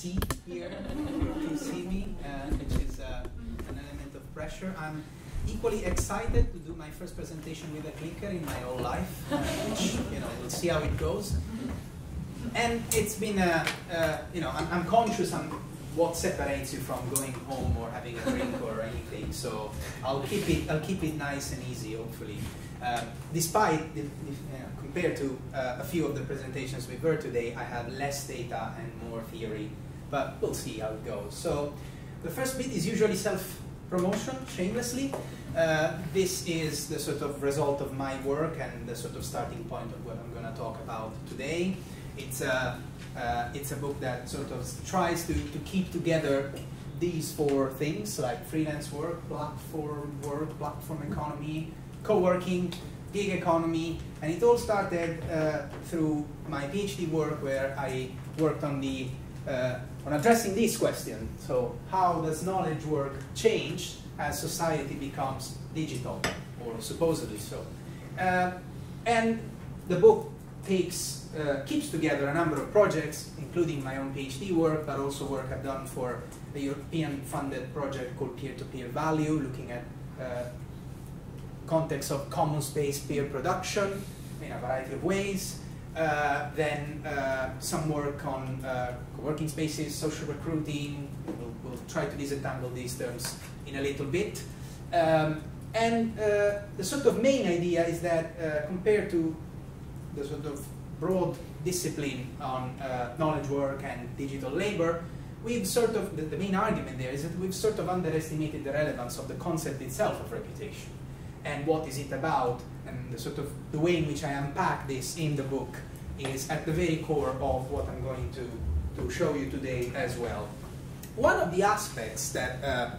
see here, you see me, uh, which is uh, an element of pressure. I'm equally excited to do my first presentation with a clicker in my whole life, uh, which, you know, we'll see how it goes. And it's been, a, uh, you know, I'm, I'm conscious I'm what separates you from going home or having a drink or anything. So I'll keep it, I'll keep it nice and easy, hopefully. Um, despite, the, the, know, compared to uh, a few of the presentations we've heard today, I have less data and more theory, but we'll see how it goes. So the first bit is usually self-promotion, shamelessly. Uh, this is the sort of result of my work and the sort of starting point of what I'm going to talk about today. It's a, uh, it's a book that sort of tries to, to keep together these four things, like freelance work, platform work, platform economy, co-working, gig economy, and it all started uh, through my PhD work where I worked on the uh, on addressing this question. So how does knowledge work change as society becomes digital, or supposedly so? Uh, and the book takes uh, keeps together a number of projects, including my own PhD work, but also work I've done for a European-funded project called Peer-to-Peer -peer Value, looking at uh, context of common space peer production in a variety of ways. Uh, then uh, some work on uh, working spaces, social recruiting. We'll, we'll, try to disentangle these terms in a little bit. Um, and uh, the sort of main idea is that uh, compared to the sort of broad discipline on uh, knowledge work and digital labor, we've sort of, the, the main argument there is that we've sort of underestimated the relevance of the concept itself of reputation and what is it about and the sort of the way in which I unpack this in the book is at the very core of what I'm going to, to show you today as well. One of the aspects that uh,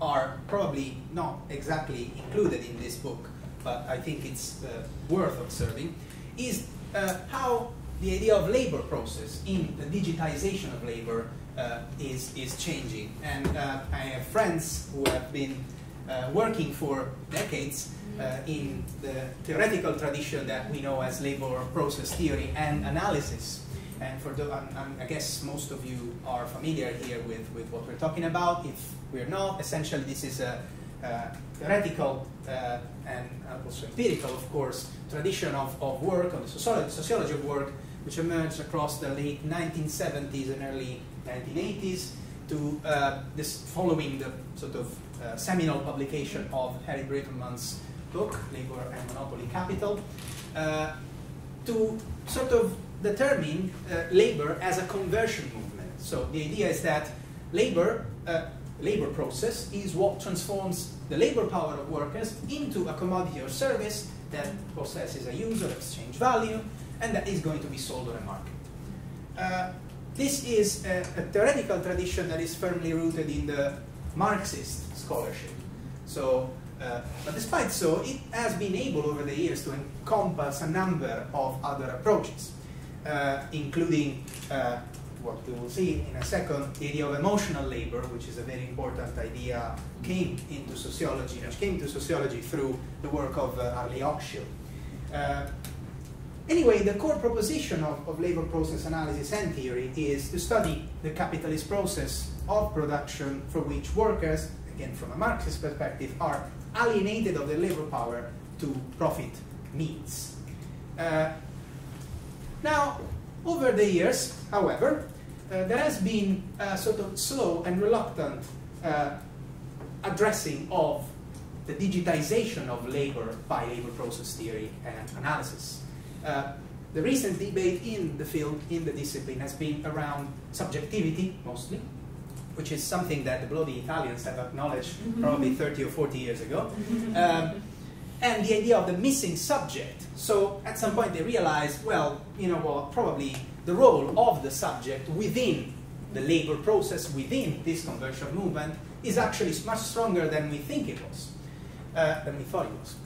are probably not exactly included in this book, but I think it's uh, worth observing, is uh, how the idea of labor process in the digitization of labor uh, is, is changing. And uh, I have friends who have been working for decades uh, in the theoretical tradition that we know as labor process theory and analysis. And for the, um, um, I guess most of you are familiar here with, with what we're talking about. If we're not, essentially this is a, a theoretical uh, and also empirical, of course, tradition of, of work, on the sociology, sociology of work, which emerged across the late 1970s and early 1980s to uh, this following the sort of uh, seminal publication of Harry Braverman's book, Labor and Monopoly Capital, uh, to sort of determine uh, labor as a conversion movement. So the idea is that labor, uh, labor process is what transforms the labor power of workers into a commodity or service that possesses a use or exchange value and that is going to be sold on a market. Uh, this is a, a, theoretical tradition that is firmly rooted in the Marxist scholarship. So, uh, but despite so, it has been able over the years to encompass a number of other approaches, uh, including uh, what we will see in a second, the idea of emotional labor, which is a very important idea, came into sociology, which came to sociology through the work of uh, Arlie Hochschild. Anyway, the core proposition of, of labor process analysis and theory is to study the capitalist process of production for which workers, again from a Marxist perspective, are alienated of their labor power to profit means. Uh, now, over the years, however, uh, there has been a sort of slow and reluctant uh, addressing of the digitization of labor by labor process theory and analysis. Uh, the recent debate in the field, in the discipline, has been around subjectivity, mostly, which is something that the bloody Italians have acknowledged mm-hmm. probably 30 or 40 years ago. Mm-hmm. Um, and the idea of the missing subject. So at some point they realized, well, you know what, probably the role of the subject within the labor process, within this conversion movement, is actually much stronger than we think it was, uh, than we thought it was.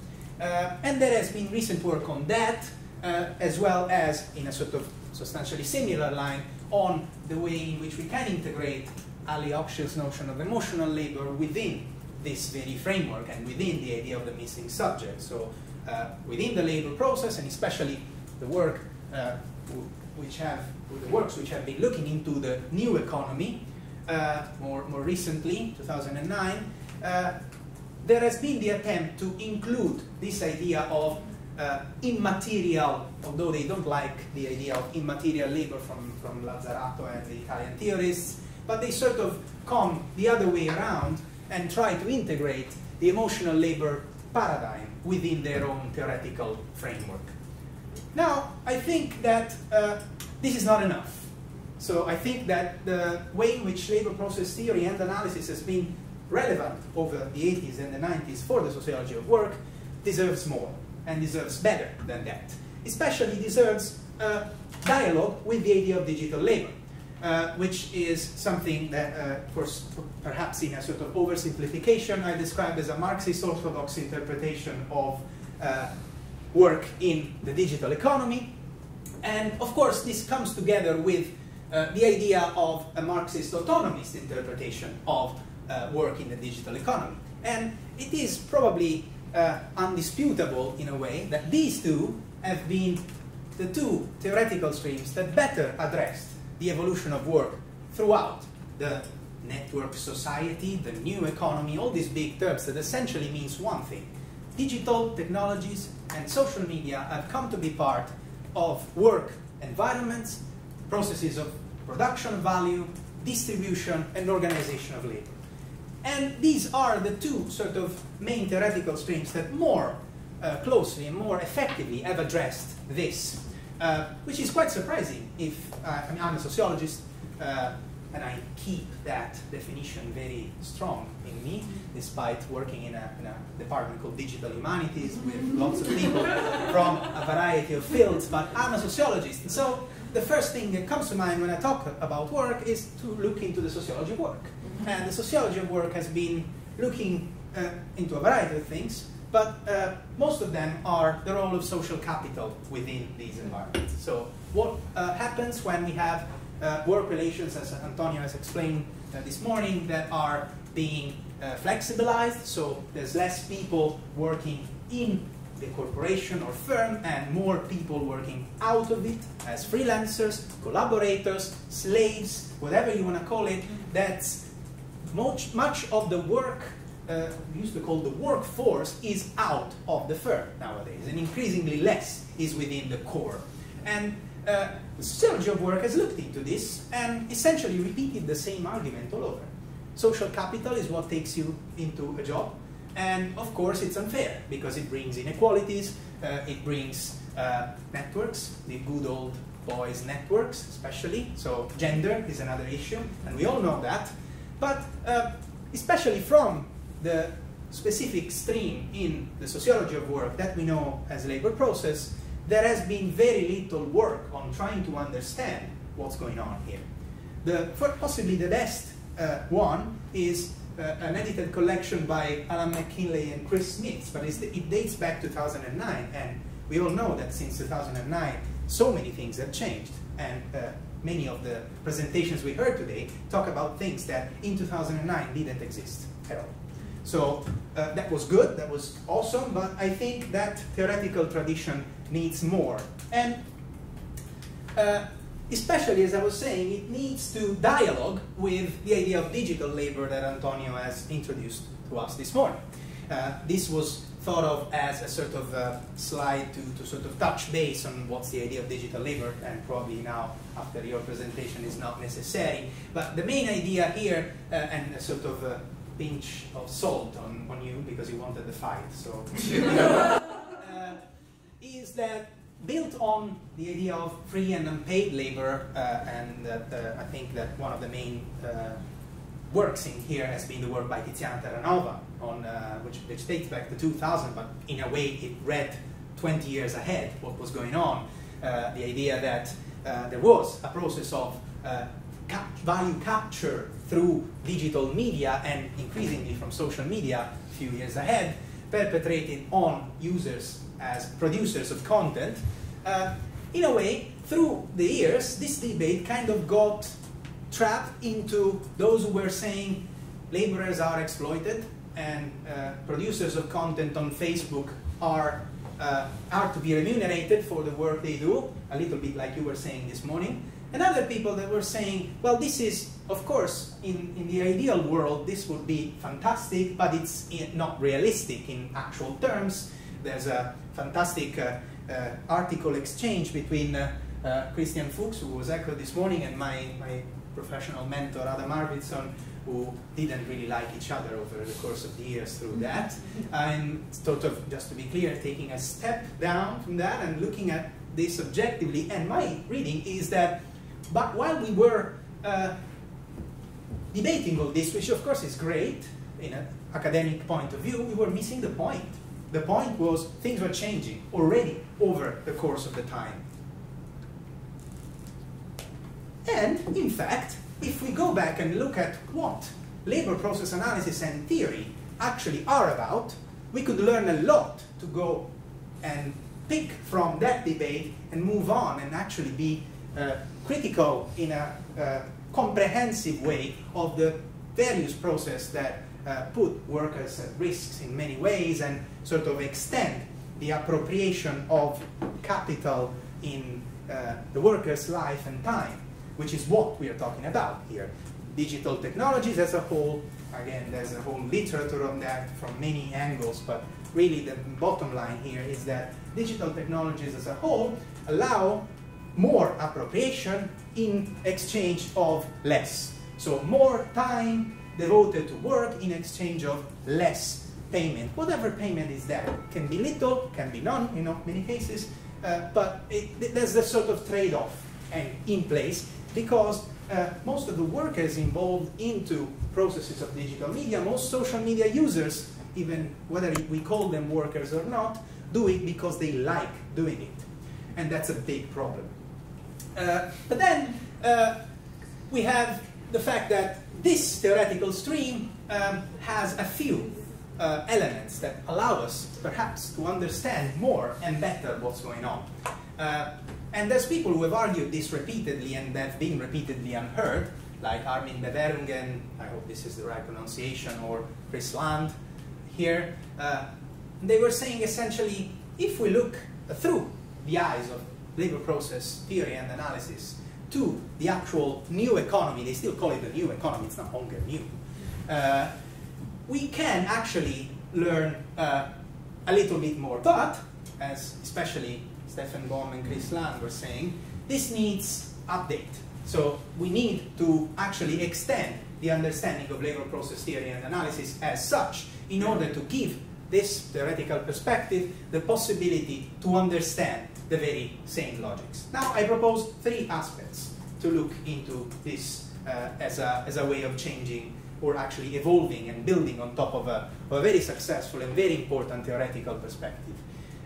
Uh, and there has been recent work on that, as well as in a sort of substantially similar line on the way in which we can integrate Arlie Hochschild's notion of emotional labor within this very framework and within the idea of the missing subject. So uh, within the labor process and especially the work uh, which have, the works which have been looking into the new economy, uh, more, more recently, 2009, uh, there has been the attempt to include this idea of uh, immaterial, although they don't like the idea of immaterial labor from, from Lazzarato and the Italian theorists, but they sort of come the other way around and try to integrate the emotional labor paradigm within their own theoretical framework. Now, I think that uh, this is not enough. So I think that the way in which labor process theory and analysis has been relevant over the 80s and the 90s for the sociology of work deserves more and deserves better than that. Especially deserves a dialogue with the idea of digital labor, uh, which is something that, uh, course, perhaps in a sort of oversimplification, I describe as a Marxist orthodox interpretation of uh, work in the digital economy. And of course, this comes together with uh, the idea of a Marxist autonomist interpretation of uh, work in the digital economy. And it is probably uh, undisputable in a way that these two have been the two theoretical streams that better addressed the evolution of work throughout the network society, the new economy, all these big terms that essentially means one thing. Digital technologies and social media have come to be part of work environments, processes of production value, distribution, and organization of labor. And these are the two sort of main theoretical streams that more uh, closely and more effectively have addressed this, uh, which is quite surprising if, uh, I mean, I'm a sociologist, uh, and I keep that definition very strong in me, despite working in a, in a, department called Digital Humanities with lots of people from a variety of fields, but I'm a sociologist. So the first thing that comes to mind when I talk about work is to look into the sociology of work. And the sociology of work has been looking uh, into a variety of things, but uh, most of them are the role of social capital within these environments. So what uh, happens when we have uh, work relations, as Antonio has explained uh, this morning, that are being uh, flexibilized, so there's less people working in the corporation or firm and more people working out of it as freelancers, collaborators, slaves, whatever you want to call it, that's much, much of the work uh, we used to call the workforce is out of the firm nowadays, and increasingly less is within the core. And uh, the of work has looked into this and essentially repeated the same argument all over. Social capital is what takes you into a job, and of course it's unfair because it brings inequalities, uh, it brings uh, networks, the good old boys networks especially, so gender is another issue, and we all know that. But uh, especially from the specific stream in the sociology of work that we know as labor process, there has been very little work on trying to understand what's going on here. The, possibly the best uh, one is uh, an edited collection by Alan McKinlay and Chris Smith, but it dates back to 2009, and we all know that since 2009, so many things have changed, and uh, many of the presentations we heard today talk about things that in 2009 didn't exist at all. So uh, that was good, that was awesome, but I think that theoretical tradition needs more. And uh, especially, as I was saying, it needs to dialogue with the idea of digital labor that Antonio has introduced to us this morning. Uh, this was thought of as a sort of uh, slide to, to sort of touch base on what's the idea of digital labor, and probably now, after your presentation, is not necessary. But the main idea here, uh, and a sort of a pinch of salt on, on you because you wanted the fight, so, uh, is that built on the idea of free and unpaid labor, uh, and that uh, I think that one of the main works in here has been the work by Tiziana Terranova, on, uh, which, which dates back to 2000, but in a way it read 20 years ahead what was going on. Uh, the idea that uh, there was a process of uh, cap value capture through digital media and increasingly from social media a few years ahead, perpetrated on users as producers of content. Uh, in a way, through the years, this debate kind of got trapped into those who were saying laborers are exploited and uh, producers of content on Facebook are uh, are to be remunerated for the work they do, a little bit like you were saying this morning. And other people that were saying, well, this is, of course, in, in the ideal world, this would be fantastic, but it's not realistic in actual terms. There's a fantastic uh, uh, article exchange between uh, uh, Christian Fuchs, who was echoed this morning, and my, my professional mentor, Adam Arvidsson, who didn't really like each other over the course of the years through that. I'm sort of, just to be clear, taking a step down from that and looking at this objectively. And my reading is that but while we were uh, debating all this, which of course is great in an academic point of view, we were missing the point. The point was things were changing already over the course of the time. And in fact, if we go back and look at what labor process analysis and theory actually are about, we could learn a lot to go and pick from that debate and move on and actually be uh, critical in a uh, comprehensive way of the various process that uh, put workers at risks in many ways and sort of extend the appropriation of capital in uh, the worker's life and time, which is what we are talking about here. Digital technologies as a whole, again, there's a whole literature on that from many angles, but really the bottom line here is that digital technologies as a whole allow more appropriation in exchange of less. So more time devoted to work in exchange of less payment. Whatever payment is that. Can be little, can be none, you know, many cases, uh, but it, there's the sort of trade-off and in place because uh, most of the workers involved into processes of digital media, most social media users, even whether we call them workers or not, do it because they like doing it. And that's a big problem. Uh, but then uh, we have the fact that this theoretical stream um, has a few uh, elements that allow us perhaps to understand more and better what's going on. And there's people who have argued this repeatedly and they've been repeatedly unheard, like Armin Beverungen, I hope this is the right pronunciation, or Chris Land here. Uh, they were saying essentially, if we look through the eyes of labor process theory and analysis to the actual new economy, they still call it the new economy, it's no longer new, uh, we can actually learn uh, a little bit more. But, as especially Stefan Baum and Chris Land were saying, this needs update. So we need to actually extend the understanding of labor process theory and analysis as such in order to give this theoretical perspective the possibility to understand the very same logics. Now I propose three aspects to look into this uh, as, a, as a way of changing or actually evolving and building on top of a, of a very successful and very important theoretical perspective.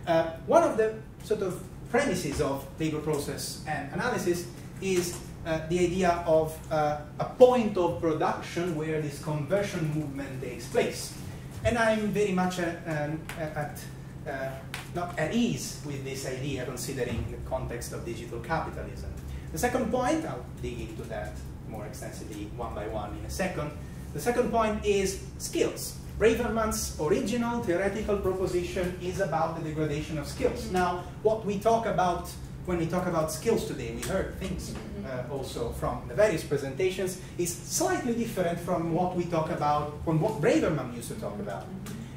Uh, one of the sort of premises of labor process and analysis is uh, the idea of uh, a point of production where this conversion movement takes place. And I'm very much at, at uh, not at ease with this idea considering the context of digital capitalism. The second point, I'll dig into that more extensively one by one in a second. The second point is skills. Braverman's original theoretical proposition is about the degradation of skills. Now, what we talk about when we talk about skills today, we heard things uh, also from the various presentations, is slightly different from what we talk about, from what Braverman used to talk about.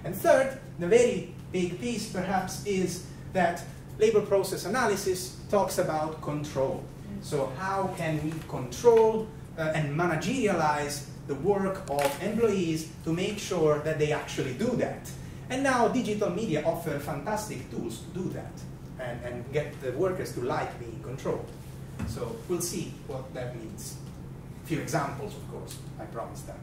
And third, the very big piece perhaps is that labor process analysis talks about control. So how can we control uh, and managerialize the work of employees to make sure that they actually do that? And now digital media offer fantastic tools to do that and, and get the workers to like being controlled. So we'll see what that means. A few examples, of course, I promise that.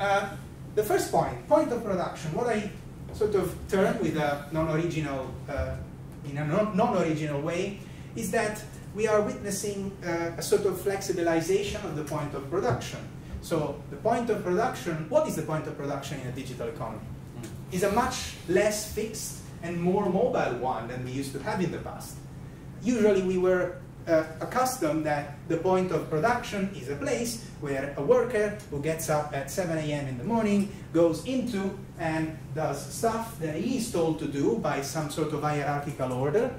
Uh, the first point, point of production, what I sort of term with a non-original, uh, in a non-original way, is that we are witnessing uh, a sort of flexibilization of the point of production. So the point of production, what is the point of production in a digital economy? Is a much less fixed and more mobile one than we used to have in the past. Usually we were uh, accustomed that the point of production is a place where a worker who gets up at 7 a.m. in the morning goes into and does stuff that he is told to do by some sort of hierarchical order,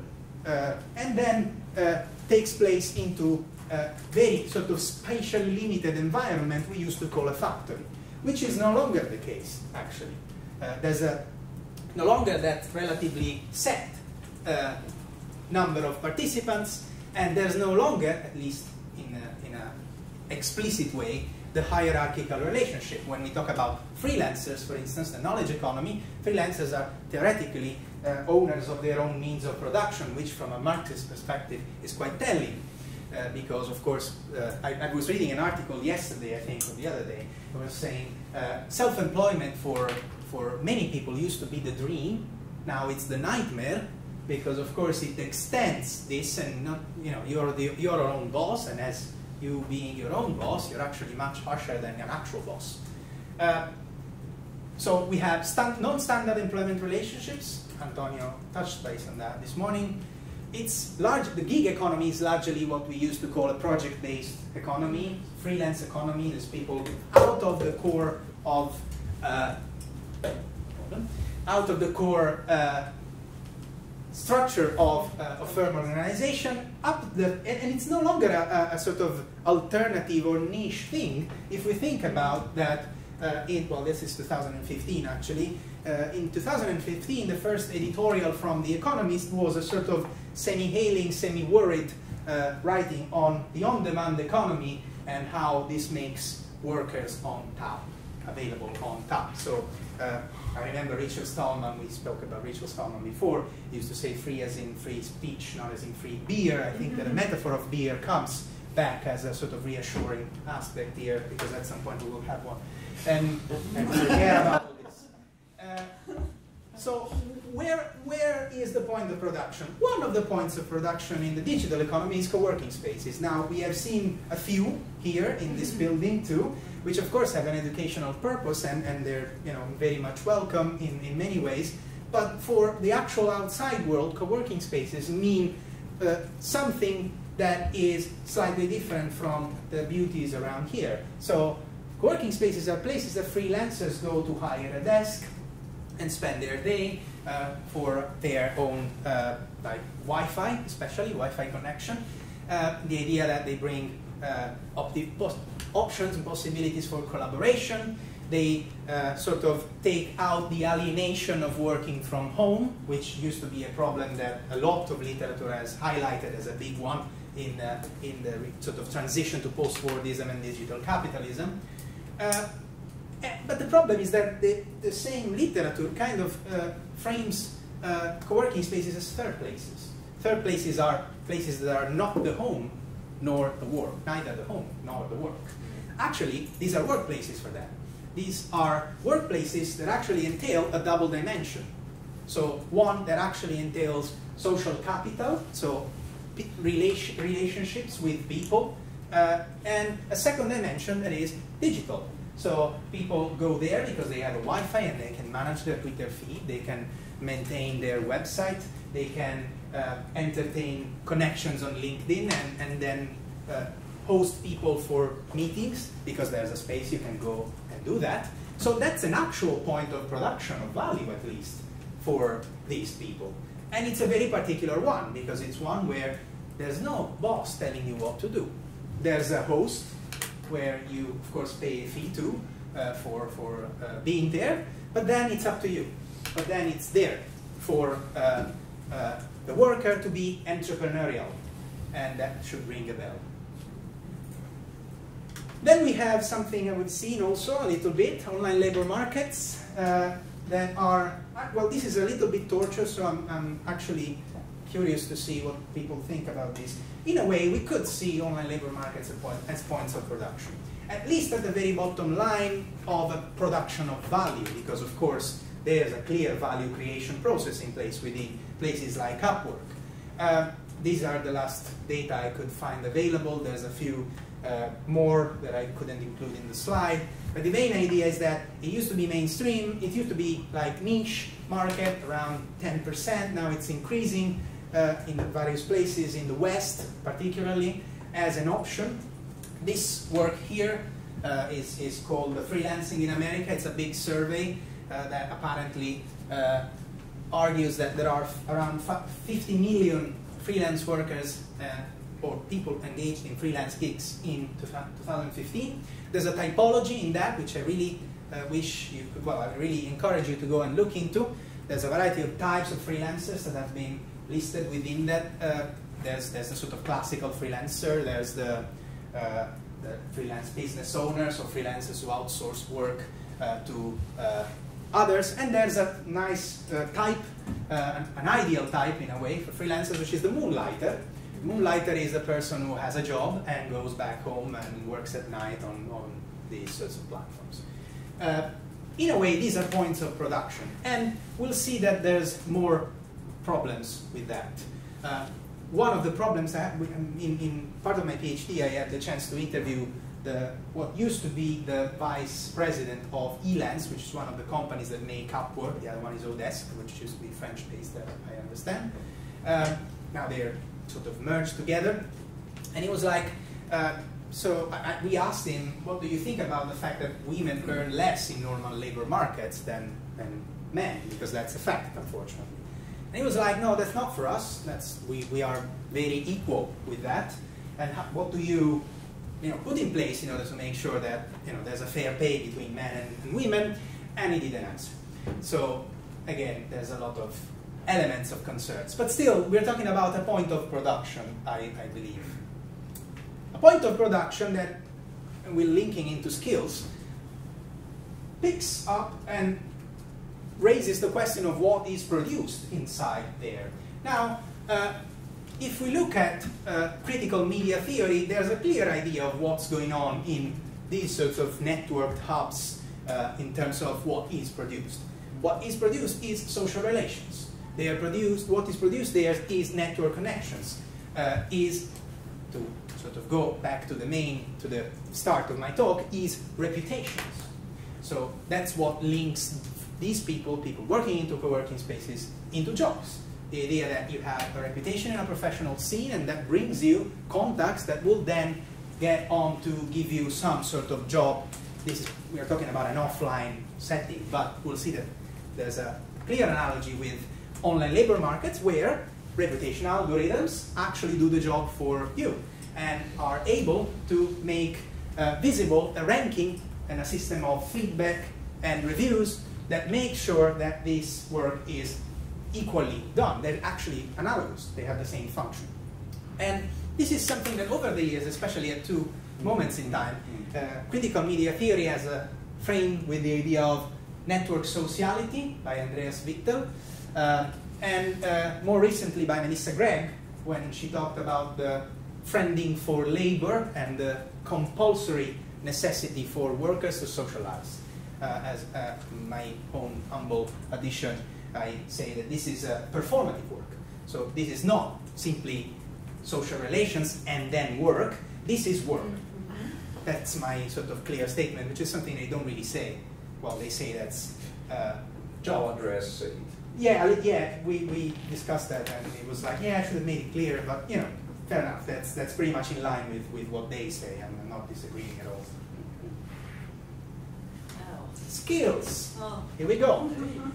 uh, and then uh, takes place into a very sort of spatially limited environment we used to call a factory, which is no longer the case, actually. Uh, there's a, no longer that relatively set uh, number of participants, and there's no longer, at least in a, in a explicit way, the hierarchical relationship. When we talk about freelancers, for instance, the knowledge economy, freelancers are theoretically uh, owners of their own means of production, which from a Marxist perspective is quite telling. Uh, because, of course, uh, I, I, was reading an article yesterday, I think, or the other day, it was saying uh, self-employment for, for many people used to be the dream, now it's the nightmare, because of course it extends this and not, you know, you're, the, you're your own boss and as you being your own boss, you're actually much harsher than an actual boss. Uh, so we have non-standard employment relationships. Antonio touched base on that this morning. It's large, the gig economy is largely what we used to call a project-based economy, freelance economy. There's people out of the core of, uh, out of the core uh, structure of uh, a firm organization up the, and, it's no longer a, a, sort of alternative or niche thing if we think about that uh, in, well this is 2015 actually, uh, in 2015 the first editorial from The Economist was a sort of semi-hailing, semi-worried uh, writing on the on-demand economy and how this makes workers on tap, available on tap. So uh, I remember Richard Stallman, we spoke about Richard Stallman before, he used to say free as in free speech, not as in free beer. I think that a metaphor of beer comes back as a sort of reassuring aspect here, because at some point we will have one. And, and we care about so where, where is the point of production? One of the points of production in the digital economy is co-working spaces. Now, we have seen a few here in this building too, which of course have an educational purpose and, and they're you know, very much welcome in, in many ways. But for the actual outside world, co-working spaces mean uh, something that is slightly different from the beauties around here. So co-working spaces are places that freelancers go to hire a desk and spend their day uh, for their own uh, like Wi-Fi, especially Wi-Fi connection. Uh, the idea that they bring uh, options and possibilities for collaboration. They uh, sort of take out the alienation of working from home, which used to be a problem that a lot of literature has highlighted as a big one in, uh, in the sort of transition to post-Fordism and digital capitalism. Eh, but the problem is that the, the same literature kind of uh, frames uh, co-working spaces as third places. Third places are places that are not the home nor the work, neither the home nor the work. Actually, these are workplaces for them. These are workplaces that actually entail a double dimension. So one that actually entails social capital, so relation, relationships with people, uh, and a second dimension that is digital, so people go there because they have a Wi-Fi and they can manage their Twitter feed, they can maintain their website, they can uh, entertain connections on LinkedIn and, and then uh, host people for meetings because there's a space you can go and do that. So that's an actual point of production of value at least for these people. And it's a very particular one because it's one where there's no boss telling you what to do. There's a host where you, of course, pay a fee too uh, for, for uh, being there, but then it's up to you. But then it's there for uh, uh, the worker to be entrepreneurial, and that should ring a bell. Then we have something we've seen also a little bit, online labor markets uh, that are, well, this is a little bit tortuous, so I'm, I'm actually curious to see what people think about this in a way, we could see online labor markets as points of production. At least at the very bottom line of a production of value, because of course there's a clear value creation process in place within places like Upwork. Uh, these are the last data I could find available. There's a few uh, more that I couldn't include in the slide. But the main idea is that it used to be mainstream. It used to be like niche market, around 10%. Now it's increasing. Uh, in various places in the West, particularly, as an option. This work here uh, is is called the Freelancing in America. It's a big survey uh, that apparently argues that there are around 50 million freelance workers or people engaged in freelance gigs in 2015. There's a typology in that which I really uh, wish you could, well, I really encourage you to go and look into. There's a variety of types of freelancers that have been listed within that. Uh, there's, there's the sort of classical freelancer, there's the, uh, the freelance business owners or freelancers who outsource work uh, to uh, others, and there's a nice uh, type, an, an ideal type in a way for freelancers, which is the moonlighter, Moonlighter is a person who has a job and goes back home and works at night on, on these sorts of platforms. Uh, in a way, these are points of production. And we'll see that there's more problems with that. Uh, one of the problems that in, in part of my PhD, I had the chance to interview the, what used to be the vice president of Elance, which is one of the companies that make Upwork. The other one is Odesk, which used to be French-based, I understand. Uh, now they're sort of merged together. And he was like, uh, so I, we asked him, what do you think about the fact that women earn less in normal labor markets than, than men? Because that's a fact, unfortunately. And he was like, no, that's not for us. That's, we, we are very equal with that. And how, what do you, you know, put in place in order to make sure that you know, there's a fair pay between men and, and women? And he didn't answer. So again, there's a lot of elements of concerns. But still, we're talking about a point of production, I, I believe. A point of production that we're linking into skills picks up and raises the question of what is produced inside there. Now, uh, if we look at uh, critical media theory, there's a clear idea of what's going on in these sorts of networked hubs uh, in terms of what is produced. What is produced is social relations. They are produced, what is produced there is network connections, uh, is, to sort of go back to the main, to the start of my talk, is reputations. So that's what links these people, people working into co-working spaces, into jobs. The idea that you have a reputation in a professional scene and that brings you contacts that will then get on to give you some sort of job. This is, we are talking about an offline setting, but we'll see that there's a clear analogy with online labor markets where reputation algorithms actually do the job for you and are able to make uh, visible a ranking and a system of feedback and reviews that make sure that this work is equally done. They're actually analogous. They have the same function. And this is something that over the years, especially at two moments in time, uh, critical media theory has a frame with the idea of network sociality by Andreas Wittel, uh, and uh, more recently by Melissa Gregg, when she talked about the friending for labor and the compulsory necessity for workers to socialize. Uh, as uh, my own humble addition, I say that this is a performative work. So this is not simply social relations and then work. This is work. That's my sort of clear statement, which is something they don't really say. Well, they say that's uh, job. address yeah, yeah, we, we discussed that and it was like, yeah, I should have made it clear, but you know, fair enough. That's that's pretty much in line with, with what they say. I'm not disagreeing at all. Skills. Oh. Here we go.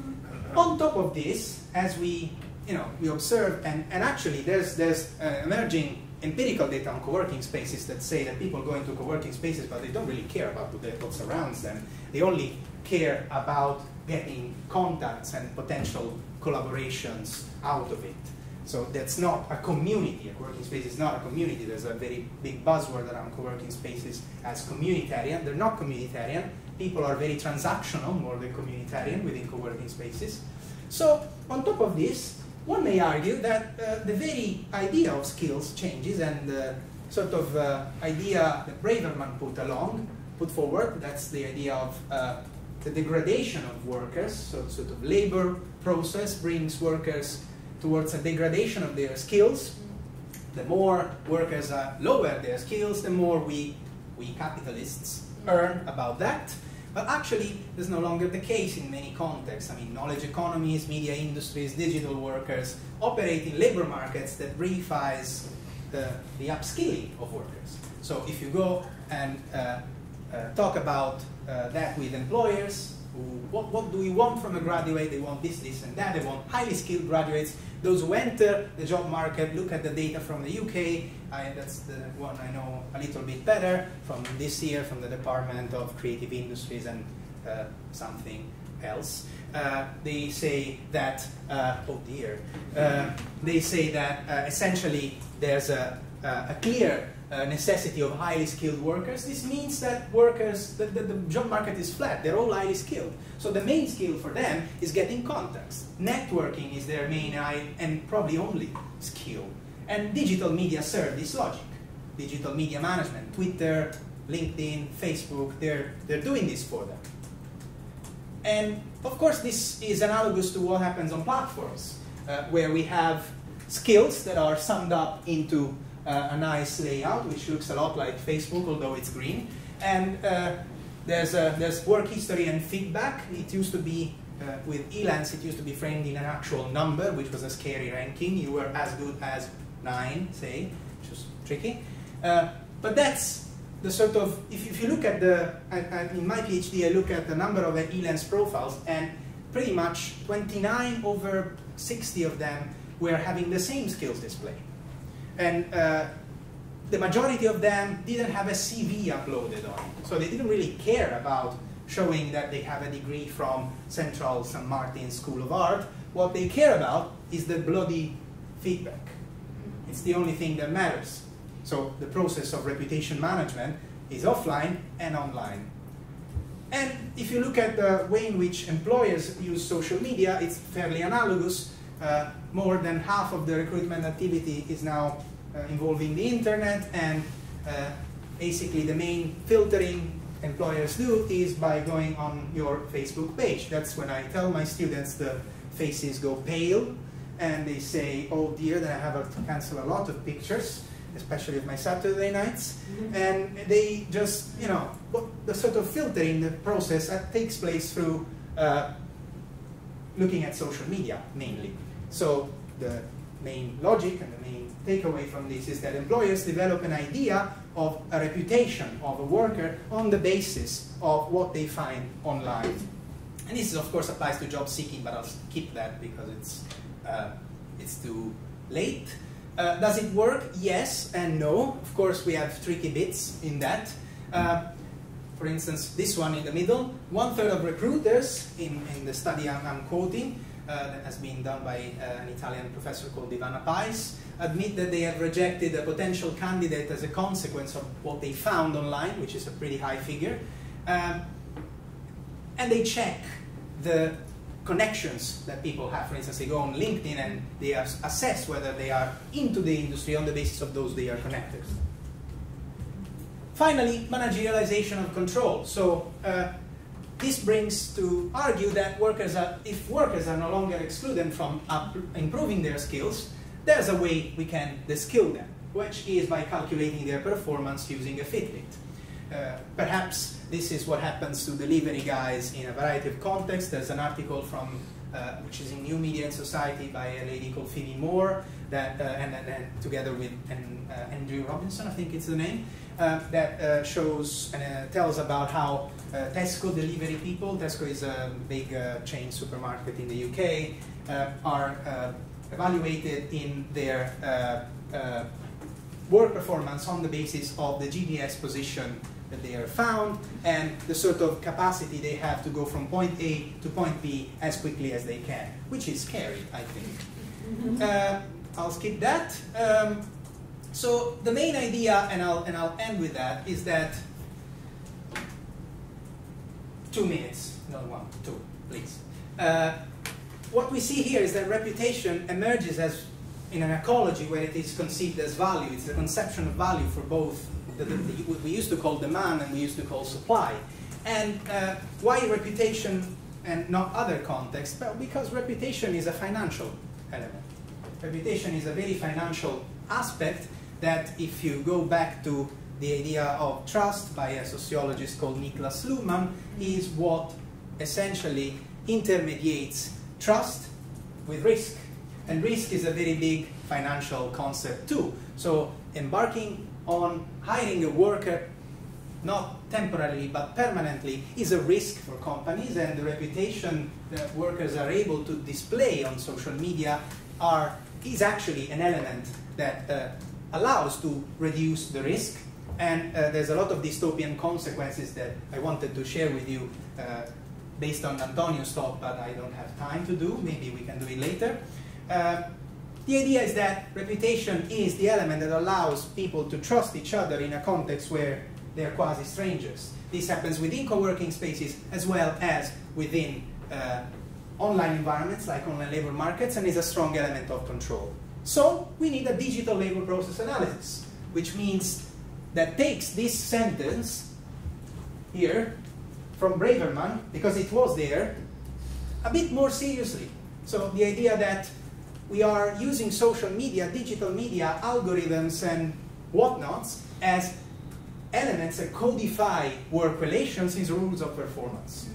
On top of this, as we you know we observe, and, and actually there's there's uh, emerging empirical data on co-working spaces that say that people go into co-working spaces, but they don't really care about what surrounds them. They only care about getting contacts and potential collaborations out of it. So that's not a community. A co-working space is not a community. There's a very big buzzword around co-working spaces as communitarian. They're not communitarian. People are very transactional more than communitarian within co-working spaces. So on top of this, one may argue that uh, the very idea of skills changes and the sort of uh, idea that Braverman put along, put forward, that's the idea of uh, the degradation of workers, so sort of labor process brings workers towards a degradation of their skills. The more workers lower their skills, the more we, we capitalists earn about that. But actually, that's no longer the case in many contexts. I mean, knowledge economies, media industries, digital workers operate in labor markets that reifies the, the upskilling of workers. So if you go and uh, uh, talk about uh, that with employers, what, what do we want from a graduate? They want this, this, and that. They want highly skilled graduates. Those who enter the job market, look at the data from the UK. I, that's the one I know a little bit better from this year from the Department of Creative Industries and uh, something else. Uh, they say that, uh, oh dear, uh, they say that uh, essentially there's a, a clear uh, necessity of highly skilled workers, this means that workers, the, the, the, job market is flat, they're all highly skilled. So the main skill for them is getting contacts. Networking is their main and probably only skill. And digital media serve this logic. Digital media management, Twitter, LinkedIn, Facebook, they're, they're doing this for them. And of course this is analogous to what happens on platforms, uh, where we have skills that are summed up into a nice layout, which looks a lot like Facebook, although it's green. And uh, there's, there's work history and feedback. It used to be, uh, with Elance, it used to be framed in an actual number, which was a scary ranking. You were as good as nine, say, which was tricky. Uh, but that's the sort of, if, if you look at the, I, I, in my PhD, I look at the number of Elance profiles, and pretty much 29 over 60 of them were having the same skills display. And uh, the majority of them didn't have a CV uploaded on it. So they didn't really care about showing that they have a degree from Central St. Martin School of Art. What they care about is the bloody feedback. It's the only thing that matters. So the process of reputation management is offline and online. And if you look at the way in which employers use social media, it's fairly analogous. Uh, more than half of the recruitment activity is now involving the internet and uh, basically the main filtering employers do is by going on your Facebook page. That's when I tell my students the faces go pale and they say, oh dear, then I have to cancel a lot of pictures, especially of my Saturday nights. Mm -hmm. And they just, you know, the sort of filtering the process that takes place through uh, looking at social media mainly. So the main logic and the main takeaway from this is that employers develop an idea of a reputation of a worker on the basis of what they find online. And this, of course, applies to job seeking, but I'll skip that because it's, uh, it's too late. Uh, does it work? Yes and no. Of course, we have tricky bits in that. Uh, for instance, this one in the middle, one third of recruiters in, in the study I'm, I'm quoting that has been done by uh, an Italian professor called Ivana Pais, admit that they have rejected a potential candidate as a consequence of what they found online, which is a pretty high figure. Um, and they check the connections that people have. For instance, they go on LinkedIn and they assess whether they are into the industry on the basis of those they are connected. Finally, managerialization of control. So uh, this brings to argue that workers are, if workers are no longer excluded from improving their skills, there's a way we can deskill them, which is by calculating their performance using a Fitbit. Uh, perhaps this is what happens to delivery guys in a variety of contexts. There's an article from, uh, which is in New Media and Society by a lady called Phoebe Moore, that, uh, and, and, and, together with and, uh, Andrew Robinson, I think it's the name, uh, that uh, shows and tells about how uh, Tesco delivery people, Tesco is a big uh, chain supermarket in the UK, uh, are evaluated in their work performance on the basis of the GPS position that they are found and the sort of capacity they have to go from point A to point B as quickly as they can, which is scary, I think. Mm-hmm. Uh, I'll skip that. Um, so the main idea, and I'll, and I'll end with that, is that two minutes, not one, two, please. Uh, what we see here is that reputation emerges as in an ecology where it is conceived as value. It's the conception of value for both the, the, the, what we used to call demand and we used to call supply. And uh, why reputation and not other contexts? Well, because reputation is a financial element. Reputation is a very financial aspect that if you go back to the idea of trust by a sociologist called Niklas Luhmann is what essentially intermediates trust with risk. And risk is a very big financial concept too. So embarking on hiring a worker, not temporarily but permanently, is a risk for companies and the reputation that workers are able to display on social media are, is actually an element that uh, allows to reduce the risk and uh, there's a lot of dystopian consequences that I wanted to share with you uh, based on Antonio's talk, but I don't have time to do. Maybe we can do it later. Uh, the idea is that reputation is the element that allows people to trust each other in a context where they're quasi strangers. This happens within co-working spaces as well as within uh, online environments like online labor markets and is a strong element of control. So we need a digital labor process analysis, which means that takes this sentence here from Braverman, because it was there, a bit more seriously. So the idea that we are using social media, digital media, algorithms and whatnots as elements that codify work relations is rules of performance.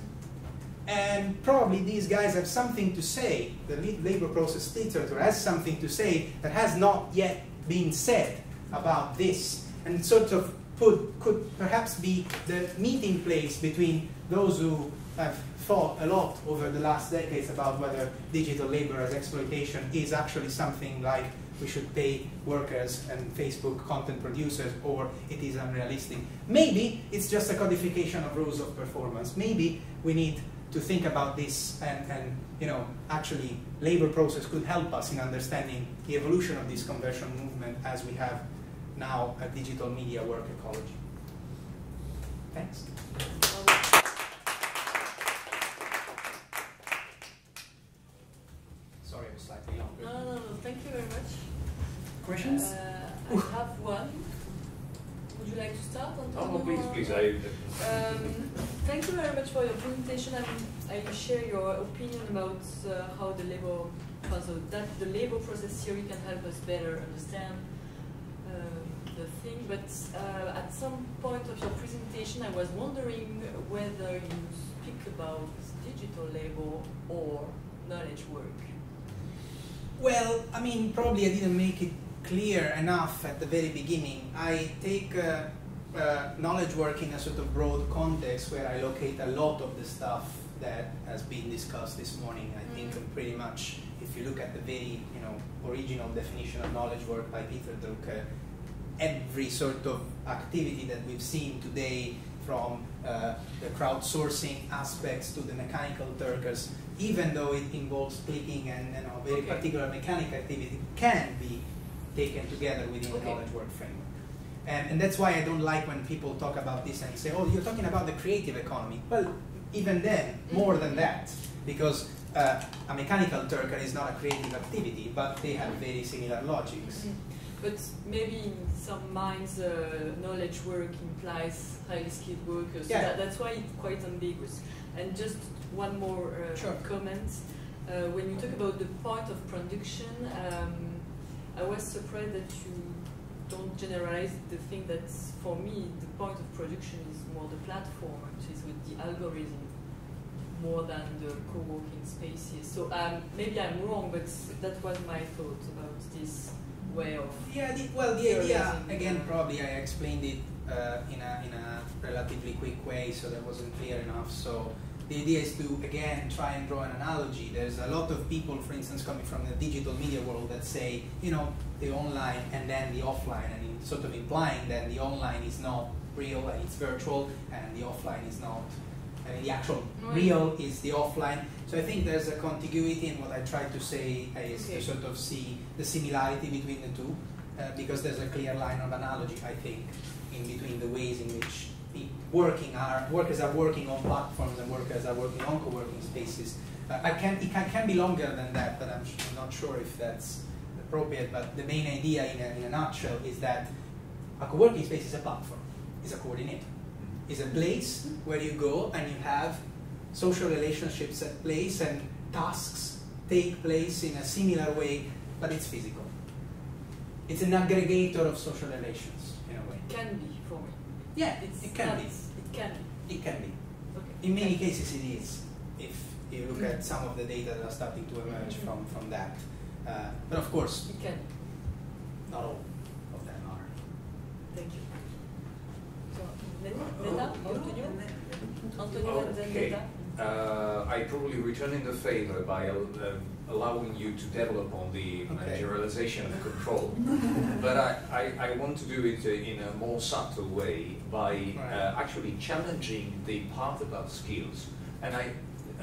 And probably these guys have something to say, the labor process literature has something to say that has not yet been said about this, and sort of put, could perhaps be the meeting place between those who have thought a lot over the last decades about whether digital labor as exploitation is actually something like we should pay workers and Facebook content producers or it is unrealistic. Maybe it's just a codification of rules of performance. Maybe we need to think about this and, and you know actually labor process could help us in understanding the evolution of this conversion movement as we have now a digital media work ecology. Thanks. Sorry, I was slightly longer. No, no, no, thank you very much. Questions? Uh, I have one. Would you like to start? Oh, please, please. I, um, thank you very much for your presentation. I, I share your opinion about uh, how the labor process, that the labor process theory can help us better understand uh, the thing. But uh, at some point of your presentation, I was wondering whether you speak about digital labor or knowledge work. Well, I mean, probably I didn't make it clear enough at the very beginning. I take uh, uh, knowledge work in a sort of broad context where I locate a lot of the stuff that has been discussed this morning. I mm. think pretty much, if you look at the very you know original definition of knowledge work by Peter Drucker, every sort of activity that we've seen today from uh, the crowdsourcing aspects to the mechanical Turkers, even though it involves clicking and you know, very okay. particular mechanic activity, can be taken together within okay. the knowledge work framework. And, and that's why I don't like when people talk about this and say, oh, you're talking about the creative economy. Well, even then, more than that, because uh, a mechanical Turker is not a creative activity, but they have very similar logics. Mm -hmm. But maybe in some minds, uh, knowledge work implies highly skilled workers. Yeah. That, that's why it's quite ambiguous. And just one more uh, sure. comment. Uh, when you talk about the point of production, um, I was surprised that you don't generalize the thing that, for me, the point of production is more the platform, which is with the algorithm, more than the co-working spaces. So um, maybe I'm wrong, but that was my thought about this way of. Yeah, the, well, the idea again, probably I explained it uh, in a in a relatively quick way, so that wasn't clear enough. So the idea is to again try and draw an analogy. There's a lot of people, for instance, coming from the digital media world that say, you know, the online and then the offline, and sort of implying that the online is not real and it's virtual, and the offline is not. I mean, the actual real is the offline. So I think there's a contiguity, in what I try to say is okay. to sort of see the similarity between the two, uh, because there's a clear line of analogy, I think, in between the ways in which working are workers are working on platforms and workers are working on co-working spaces. Uh, I can it can, can be longer than that, but I'm, I'm, not sure if that's appropriate. But the main idea, in a, in a nutshell, is that a co-working space is a platform, is a coordinator, is a place where you go and you have social relationships at place and tasks take place in a similar way, but it's physical. It's an aggregator of social relations in a way. can be for me. Yeah, it's, it can be. It can be. It can be. Okay. In many cases, it is. If you look at some of the data that are starting to emerge mm -hmm. from from that, uh, but of course, it can. Not all of them are. Thank you. So, Neda, oh, Antonio, Antonio, and then Neda. Uh, I probably return in the favor by uh, allowing you to develop on the okay. managerialization of control. but I, I, I, want to do it uh, in a more subtle way by right. uh, actually challenging the part about skills. And I,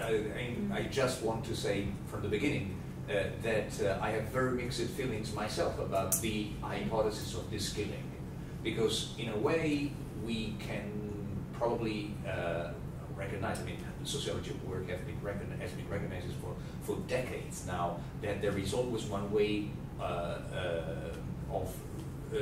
uh, I, I, just want to say from the beginning uh, that I have very mixed feelings myself about the hypothesis of de-skilling. Because in a way, we can probably recognize, I mean, sociology work has been, has been recognized for, for decades now, that there is always one way uh, uh, of, uh,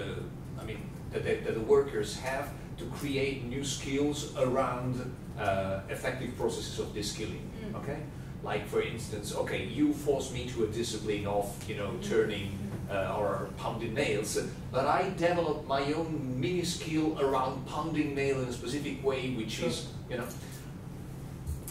I mean, that, that, that, the workers have to create new skills around uh, effective processes of de-skilling, mm. okay? Like for instance, okay, you force me to a discipline of, you know, mm. turning uh, or pounding nails, but I develop my own mini skill around pounding nail in a specific way, which is, you know,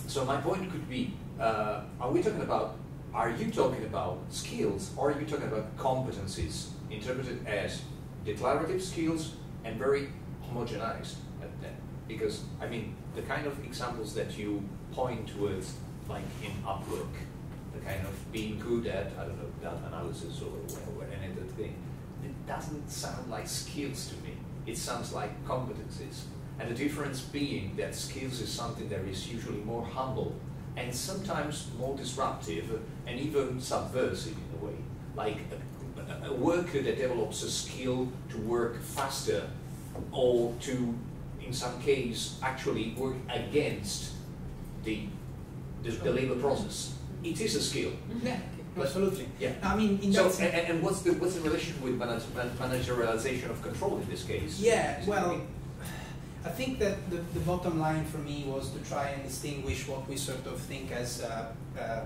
so my point could be, uh, are we talking about, are you talking about skills or are you talking about competencies interpreted as declarative skills and very homogenized at that? Because, I mean, the kind of examples that you point towards, like in Upwork, the kind of being good at, I don't know, data analysis or, or any other thing, it doesn't sound like skills to me. It sounds like competencies. And the difference being that skills is something that is usually more humble and sometimes more disruptive and even subversive in a way. Like a, a, worker that develops a skill to work faster or to, in some case, actually work against the, the, the labor process. It is a skill. Mm-hmm. Yeah. Absolutely. Yeah. I mean, in so, and, and, what's the what's the relation with manage, managerialization of control in this case? Yeah. Well, I think that the, the bottom line for me was to try and distinguish what we sort of think as uh, uh,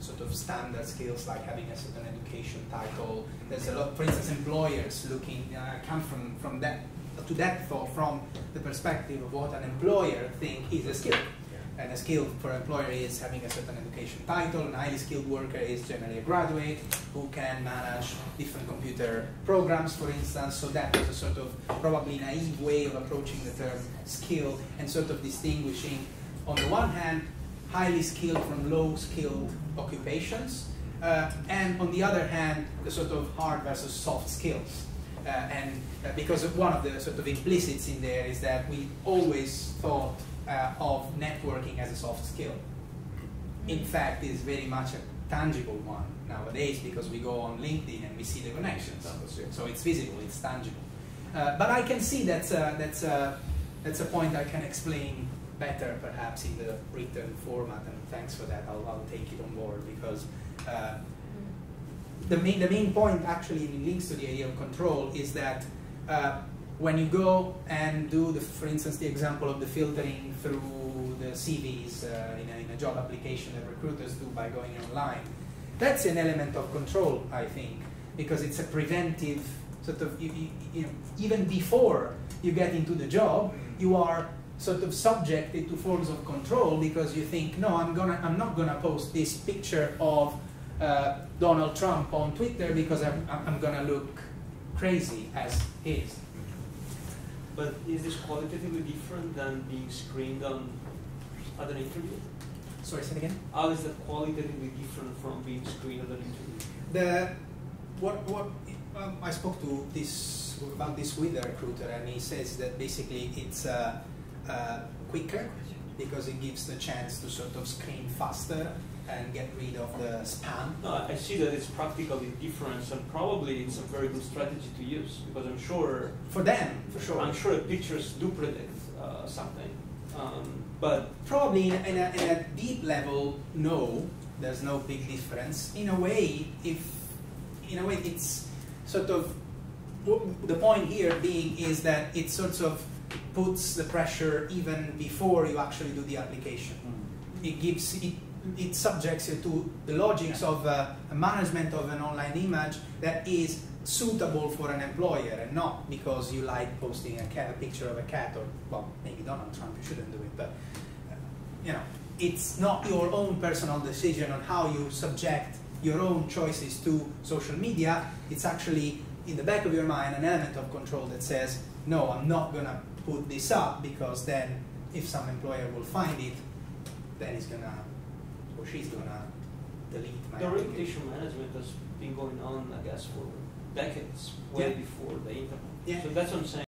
sort of standard skills like having a certain education title. There's a lot, for instance, employers looking, uh, come from, from that, to that thought from the perspective of what an employer think is a skill. And a skill for an employer is having a certain education title. An highly skilled worker is generally a graduate who can manage different computer programs, for instance. So that was a sort of probably naive way of approaching the term skill and sort of distinguishing, on the one hand, highly skilled from low skilled occupations, uh, and on the other hand, the sort of hard versus soft skills. Uh, and uh, because one of the sort of implicits in there is that we always thought uh, of networking as a soft skill. In fact, is very much a tangible one nowadays because we go on LinkedIn and we see the connections. So it's visible, it's tangible. Uh, but I can see that's a, that's, a, that's a point I can explain better perhaps in the written format and thanks for that. I'll, I'll take it on board because uh, the, main, the main point actually links to the idea of control is that uh, when you go and do, the, for instance, the example of the filtering through the CVs uh, in, a, in, a, job application that recruiters do by going online, that's an element of control, I think, because it's a preventive sort of, you, you, you know, even before you get into the job, mm. you are sort of subjected to forms of control because you think, no, I'm gonna, I'm not gonna post this picture of uh, Donald Trump on Twitter because I'm, I'm gonna look crazy as is. But is this qualitatively different than being screened on at an interview? Sorry, say again. How is that qualitatively different from being screened at an interview? The what what um, I spoke to this about this with a recruiter, and he says that basically it's uh, uh, quicker because it gives the chance to sort of screen faster and get rid of the spam. No, I see that it's practically different, and probably it's a very good strategy to use because I'm sure for them, for sure, I'm sure pictures do predict uh, something, um, but probably in a, in, a, in a deep level, no, there's no big difference. In a way, if in a way it's sort of the point here being is that it sort of puts the pressure even before you actually do the application. Mm. It gives it it subjects you to the logics of uh, a management of an online image that is suitable for an employer and not because you like posting a, cat, a picture of a cat or well maybe Donald Trump you shouldn't do it but uh, you know it's not your own personal decision on how you subject your own choices to social media. It's actually in the back of your mind an element of control that says no I'm not gonna put this up because then if some employer will find it then he's gonna or she's gonna delete my the reputation management has been going on I guess for decades, way yeah. before the internet. Yeah. So that's what I'm saying.